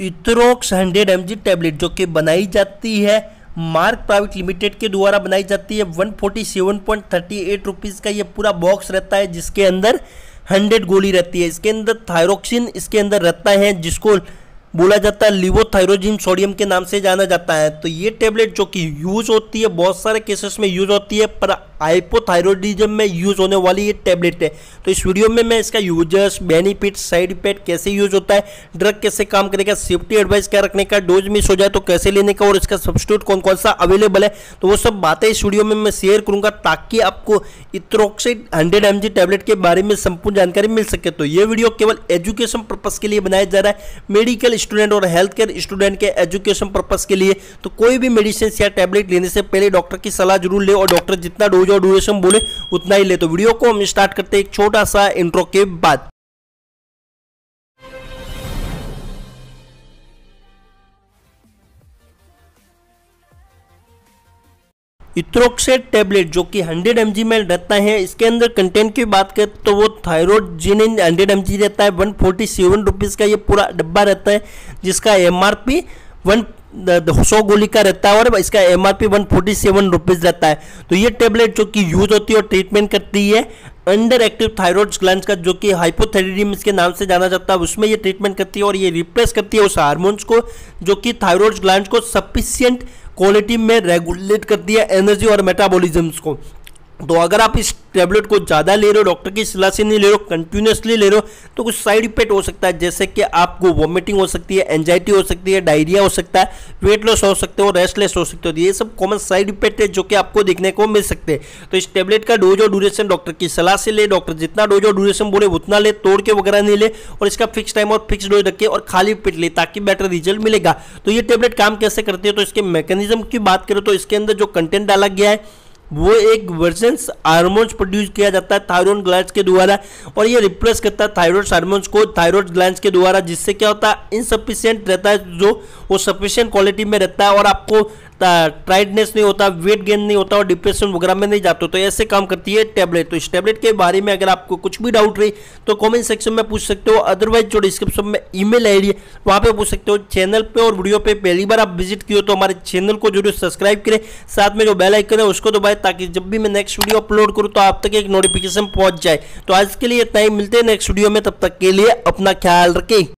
इथरोक्स hundred M tablet जो कि बनाई जाती है मार्क प्राइवेट लिमिटेड के द्वारा बनाई जाती है। One forty seven point thirty eight rupees का ये पूरा बॉक्स रहता है, जिसके अंदर हंड्रेड गोली रहती है। इसके अंदर थायरोक्सिन इसके अंदर रहता है, जिसको बोला जाता है लिवोथायरोजिन सोडियम के नाम से जाना जाता है। तो ये टेबलेट जो कि यूज़ होती है, बहुत सारे केसेस में यूज़ होती है, पर हाइपोथायरोडिज्म में यूज़ होने वाली ये टेबलेट है। तो इस वीडियो में मैं इसका यूज़र्स बेनिफिट साइड इफ़ेक्ट कैसे यूज़ होता है, ड्रग कैसे काम करेगा, सेफ्टी एडवाइस क्या रखने का, डोज मिस हो जाए तो कैसे लेने का और इसका सब्सिट्यूट कौन कौन सा अवेलेबल है तो वो सब बातें इस वीडियो में मैं शेयर करूँगा ताकि आपको इथ्रोक्साइड हंड्रेड एम टेबलेट के बारे में संपूर्ण जानकारी मिल सके। तो ये वीडियो केवल एजुकेशन पर्पज के लिए बनाया जा रहा है, मेडिकल स्टूडेंट और हेल्थ केयर स्टूडेंट के एजुकेशन पर्पज के लिए। तो कोई भी मेडिसिन या टेबलेट लेने से पहले डॉक्टर की सलाह ज़रूर ले और डॉक्टर जितना डोज और ड्यूरेशन बोले, उतना ही ले। तो वीडियो को हम स्टार्ट करते एक छोटा सा इंट्रो के बाद। इथ्रोक्सेट टैबलेट जो कि 100 एम में रहता है, इसके अंदर कंटेंट की बात करें तो वो जिन हंड्रेड एम रहता है वन फोर्टी का ये पूरा डब्बा रहता है, जिसका एम आर वन सौ गोली का रहता है और इसका M R P one forty seven rupees रहता है। तो ये टेबलेट जो कि यूज़ होती है और ट्रीटमेंट करती है अंडर एक्टिव थायरॉयड ग्लैंड का जो कि हाइपोथायरिडियम इसके नाम से जाना जाता है, उसमें ये ट्रीटमेंट करती है और ये रिप्लेस करती है उस हार्मोन्स को जो कि थायरॉयड ग्लैंड को सफिशियंट क्वालिटी में रेगुलेट करती है एनर्जी और मेटाबॉलिज्म्स को। तो अगर आप इस टेबलेट को ज़्यादा ले रहे हो डॉक्टर की सलाह से नहीं ले रहे हो कंटिन्यूसली ले रहे हो तो कुछ साइड इफ़ेक्ट हो सकता है। जैसे कि आपको वॉमिटिंग हो सकती है एनजाइटी हो सकती है डायरिया हो सकता है वेट लॉस हो सकते हो रेस्टलेस हो सकते हो। तो ये सब कॉमन साइड इफ़ेक्ट है जो कि आपको देखने को मिल सकते हैं। तो इस टेबलेट का डोज और ड्यूरेशन डॉक्टर की सलाह से ले डॉक्टर जितना डोज और ड्यूरेशन बोले, उतना ले, तोड़ के वगैरह नहीं ले, और इसका फिक्स टाइम और फिक्स डोज रखे और खाली पेट ले, ताकि बेटर रिज़ल्ट मिलेगा। तो ये टेबलेट काम कैसे करती है? तो इसके मैकेनिज्म की बात करें तो इसके अंदर जो कंटेंट डाला गया है वो एक वर्जन हार्मोन्स प्रोड्यूस किया जाता है थायरॉयड ग्लैंड के द्वारा, और ये रिप्लेस करता है थायरॉयड हार्मोन्स को थायरॉयड ग्लैंड के द्वारा, जिससे क्या होता है इनसफिशियंट रहता है जो, वो सफिशियंट क्वालिटी में रहता है, और आपको टाइटनेस नहीं होता वेट गेन नहीं होता, और डिप्रेशन वगैरह में नहीं जाते तो ऐसे काम करती है टैबलेट तो इस टैबलेट के बारे में अगर आपको कुछ भी डाउट रही तो कमेंट सेक्शन में पूछ सकते हो अदरवाइज़ जो डिस्क्रिप्शन में ईमेल आईडी है, वहाँ पे पूछ सकते हो चैनल पे और वीडियो पे पहली बार आप विज़िट किए तो हमारे चैनल को ज़रूर सब्सक्राइब करें, साथ में जो बेल आइकन है, उसको दबाए ताकि जब भी मैं नेक्स्ट वीडियो अपलोड करूँ तो आप तक एक नोटिफिकेशन पहुँच जाए। तो आज के लिए इतना ही, मिलते हैं नेक्स्ट वीडियो में, तब तक के लिए अपना ख्याल रखें।